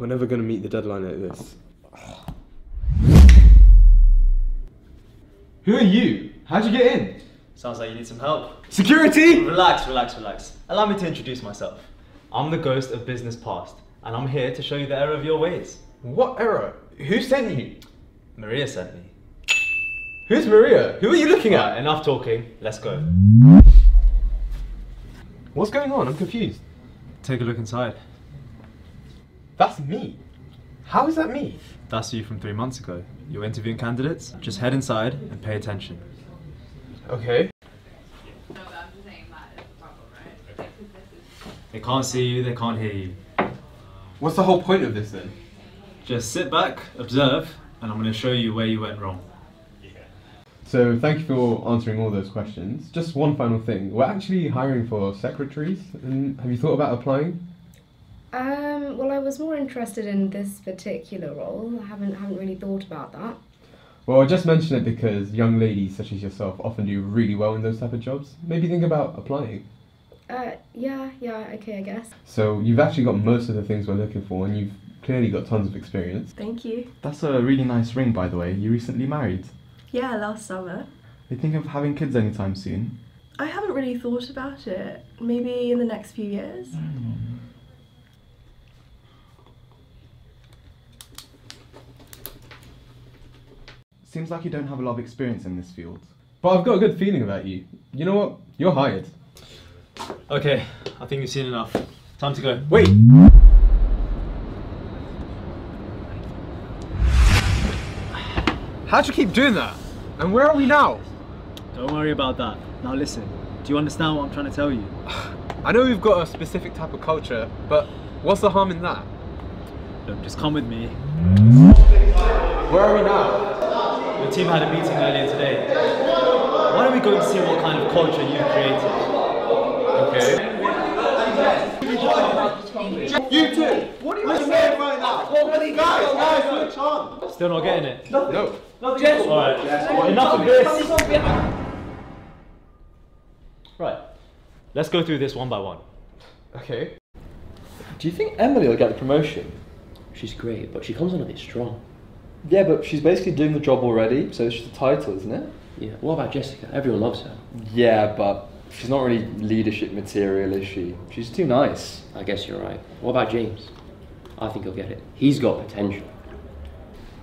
we're never going to meet the deadline like this. Who are you? How'd you get in? Sounds like you need some help. Security? Relax, relax, relax. Allow me to introduce myself. I'm the ghost of business past, and I'm here to show you the error of your ways. What error? Who sent you? Maria sent me. Who's Maria? Who are you looking Right, at? enough talking. Let's go. What's going on? I'm confused. Take a look inside. That's me. How is that me? That's you from three months ago. You're interviewing candidates. Just head inside and pay attention. Okay. No, but I'm just saying that is the problem, right? Like, 'cause this is They can't see you, they can't hear you. What's the whole point of this then? Just sit back, observe, and I'm going to show you where you went wrong. So thank you for answering all those questions. Just one final thing. We're actually hiring for secretaries. And have you thought about applying? Um, well, I was more interested in this particular role. I haven't haven't really thought about that. Well, I just mention it because young ladies such as yourself often do really well in those type of jobs. Maybe think about applying. Uh, yeah, yeah, okay, I guess. So you've actually got most of the things we're looking for, and you've clearly got tons of experience. Thank you. That's a really nice ring, by the way. You recently married. Yeah, last summer. You think of having kids anytime soon? I haven't really thought about it. Maybe in the next few years. Seems like you don't have a lot of experience in this field. But I've got a good feeling about you. You know what? You're hired. Okay, I think you've seen enough. Time to go. Wait. How'd you keep doing that? And where are we now? Don't worry about that. Now listen, do you understand what I'm trying to tell you? I know we've got a specific type of culture, but what's the harm in that? Look, just come with me. Where are we now? Your team had a meeting earlier today. Why don't we go and see what kind of culture you've created? Okay. You too! What are you saying right now? Guys, guys, switch on! Still not getting it? No. Alright, enough of this! Right, let's go through this one by one. Okay. Do you think Emily will get the promotion? She's great, but she comes on a bit strong. Yeah, but she's basically doing the job already, so it's just a title, isn't it? Yeah. What about Jessica? Everyone loves her. Yeah, but she's not really leadership material, is she? She's too nice. I guess you're right. What about James? I think he'll get it. He's got potential.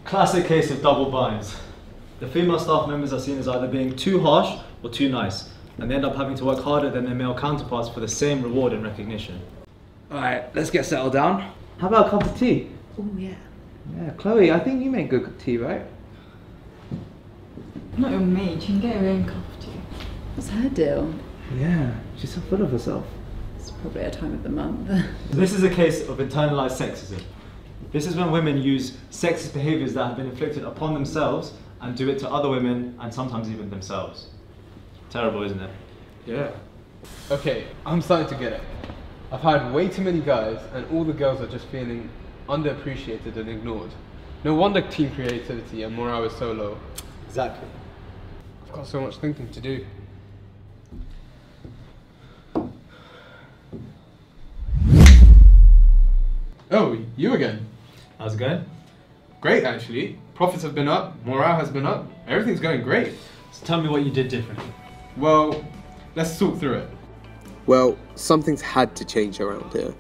Classic case of double binds. The female staff members are seen as either being too harsh or too nice, and they end up having to work harder than their male counterparts for the same reward and recognition. Alright, let's get settled down. How about a cup of tea? Oh, yeah. Yeah, Chloe, I think you make good tea, right? Not your maid, you can get your own cup of tea. What's her deal? Yeah, she's so full of herself. It's probably a time of the month. This is a case of internalized sexism. This is when women use sexist behaviors that have been inflicted upon themselves and do it to other women and sometimes even themselves. Terrible, isn't it? Yeah. Okay, I'm starting to get it. I've had way too many guys, and all the girls are just feeling underappreciated and ignored. No wonder team creativity and morale is so low. Exactly. I've got so much thinking to do. Oh, you again. How's it going? Great, actually. Profits have been up, morale has been up, everything's going great. So tell me what you did differently. Well, let's talk through it. Well, something's had to change around here.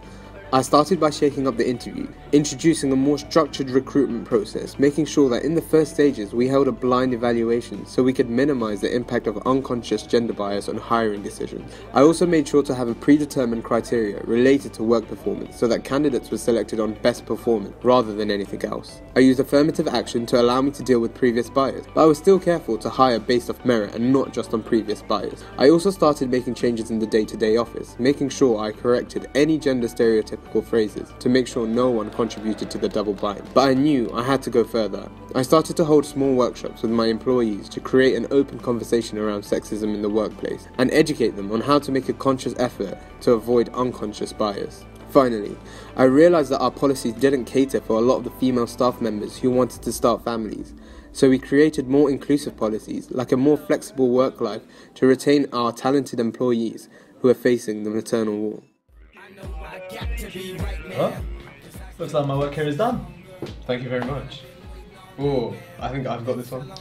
I started by shaking up the interview, introducing a more structured recruitment process, making sure that in the first stages we held a blind evaluation so we could minimize the impact of unconscious gender bias on hiring decisions. I also made sure to have a predetermined criteria related to work performance so that candidates were selected on best performance rather than anything else. I used affirmative action to allow me to deal with previous bias, but I was still careful to hire based off merit and not just on previous bias. I also started making changes in the day-to-day office, making sure I corrected any gender stereotypical phrases to make sure no one contributed to the double bind. But I knew I had to go further. I started to hold small workshops with my employees to create an open conversation around sexism in the workplace and educate them on how to make a conscious effort to avoid unconscious bias. Finally, I realized that our policies didn't cater for a lot of the female staff members who wanted to start families. So we created more inclusive policies, like a more flexible work life, to retain our talented employees who are facing the maternal wall. Huh? Looks like my work here is done. Thank you very much. Oh, I think I've got this one.